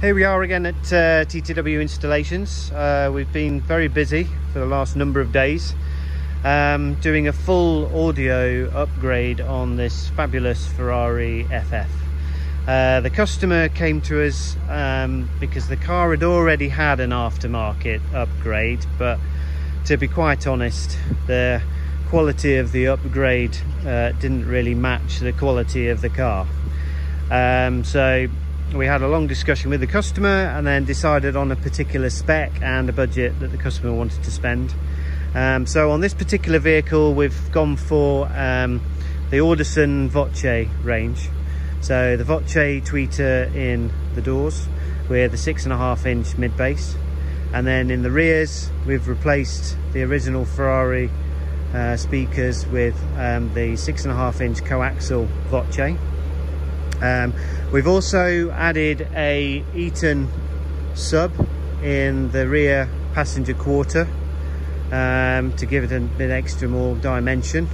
Here we are again at uh, TTW Installations. Uh, we've been very busy for the last number of days um, doing a full audio upgrade on this fabulous Ferrari FF. Uh, the customer came to us um, because the car had already had an aftermarket upgrade, but to be quite honest, the quality of the upgrade uh, didn't really match the quality of the car. Um, so we had a long discussion with the customer and then decided on a particular spec and a budget that the customer wanted to spend. Um, so on this particular vehicle, we've gone for um, the Audison Voce range. So the Voce tweeter in the doors with the six and a half inch mid base. And then in the rears, we've replaced the original Ferrari uh, speakers with um, the six and a half inch coaxial Voce. Um, we've also added a Eaton sub in the rear passenger quarter um, to give it a bit extra more dimension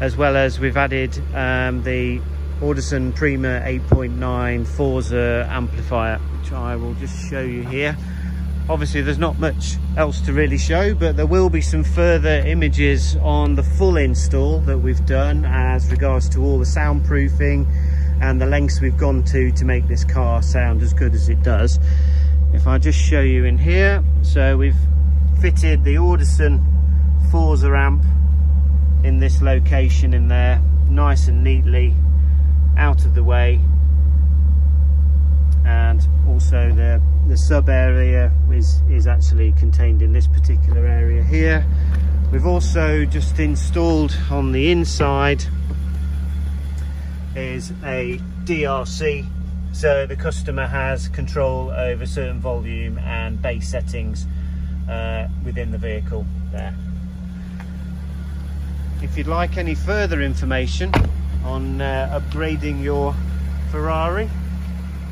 as well as we've added um, the Audison Prima 8.9 Forza amplifier which I will just show you here. Obviously there's not much else to really show but there will be some further images on the full install that we've done as regards to all the soundproofing and the lengths we've gone to to make this car sound as good as it does. If I just show you in here, so we've fitted the Audison Forza amp in this location in there, nice and neatly out of the way and also the the sub area is is actually contained in this particular area here we've also just installed on the inside is a DRC so the customer has control over certain volume and bass settings uh, within the vehicle there. If you'd like any further information on uh, upgrading your Ferrari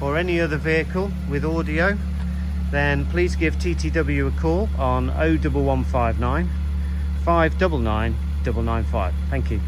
or any other vehicle with audio then please give TTW a call on 01159 599 995. Thank you.